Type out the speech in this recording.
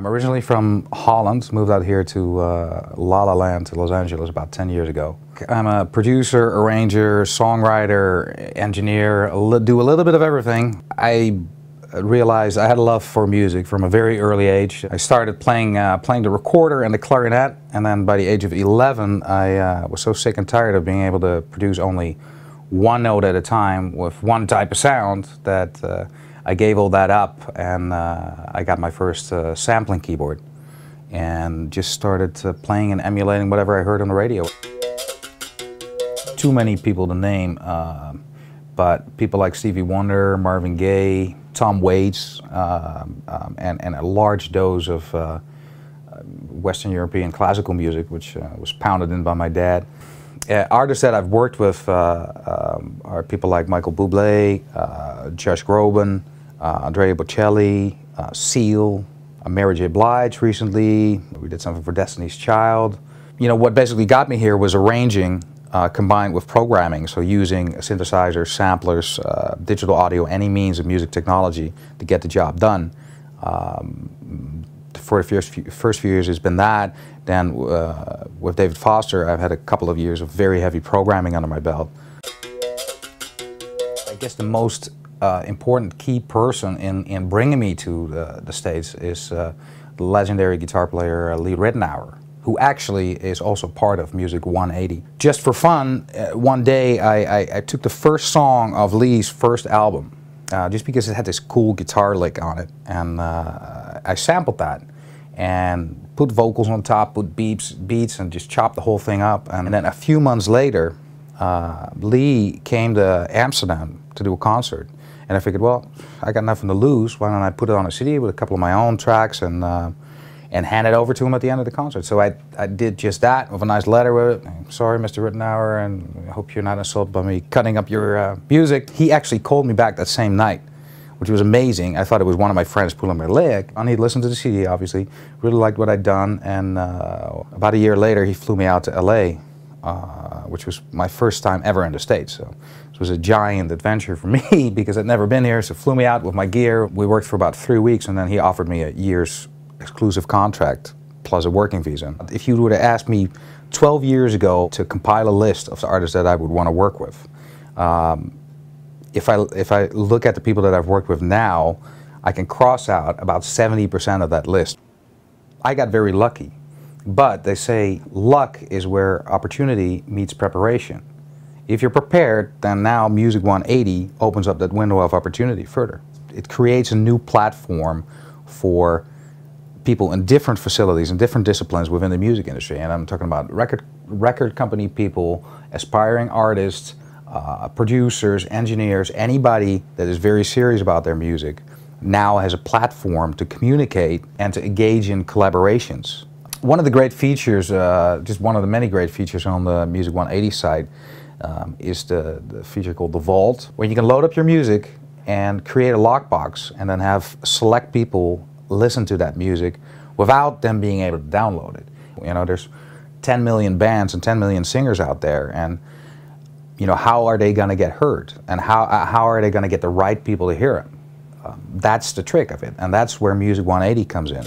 I'm originally from Holland, moved out here to uh, La La Land, to Los Angeles about 10 years ago. I'm a producer, arranger, songwriter, engineer, do a little bit of everything. I realized I had a love for music from a very early age. I started playing, uh, playing the recorder and the clarinet, and then by the age of 11, I uh, was so sick and tired of being able to produce only one note at a time with one type of sound that uh, I gave all that up and uh, I got my first uh, sampling keyboard and just started uh, playing and emulating whatever I heard on the radio. Too many people to name, uh, but people like Stevie Wonder, Marvin Gaye, Tom Waits, um, um, and, and, a large dose of uh, Western European classical music, which uh, was pounded in by my dad. Uh, artists that I've worked with uh, um, are people like Michael Bublé, uh, Josh Groban, uh, Andrea Bocelli, uh, Seal, uh, Mary J. Blige recently. We did something for Destiny's Child. You know, what basically got me here was arranging uh, combined with programming, so using synthesizers, samplers, uh, digital audio, any means of music technology to get the job done. Um, for the first few, first few years it's been that. Then uh, with David Foster, I've had a couple of years of very heavy programming under my belt. I guess the most uh, important key person in, in bringing me to the, the States is uh, the legendary guitar player uh, Lee Ritenour, who actually is also part of Music 180. Just for fun, uh, one day I, I, I, took the first song of Lee's first album, uh, just because it had this cool guitar lick on it, and uh, I sampled that and put vocals on top, put beats, beats, and just chopped the whole thing up. And, and then a few months later, Lee came to Amsterdam to do a concert. And I figured, well, I got nothing to lose. Why don't I put it on a CD with a couple of my own tracks and uh, and hand it over to him at the end of the concert. So I, I did just that with a nice letter with it. Sorry, Mr. Ritenour, and I hope you're not insulted by me cutting up your uh, music. He actually called me back that same night, which was amazing. I thought it was one of my friends pulling my leg. And he listened to the CD, obviously, really liked what I'd done, and uh, about a year later, he flew me out to LA, uh, which was my first time ever in the States. So was a giant adventure for me because I'd never been here, so flew me out with my gear. We worked for about three weeks and then he offered me a year's exclusive contract plus a working visa. If you would have asked me 12 years ago to compile a list of the artists that I would want to work with, um, if, I, if I look at the people that I've worked with now, I can cross out about 70% of that list. I got very lucky, but they say luck is where opportunity meets preparation. If you're prepared, then now Music 180 opens up that window of opportunity further. It creates a new platform for people in different facilities and different disciplines within the music industry. And I'm talking about record, record company people, aspiring artists, uh, producers, engineers, anybody that is very serious about their music now has a platform to communicate and to engage in collaborations. One of the great features, uh, just one of the many great features on the Music 180 site um, is the, the feature called the Vault, where you can load up your music and create a lockbox and then have select people listen to that music without them being able to download it. You know, there's 10 million bands and 10 million singers out there, and you know, how are they going to get heard? And how, uh, how are they going to get the right people to hear it? Um, that's the trick of it, and that's where Music 180 comes in.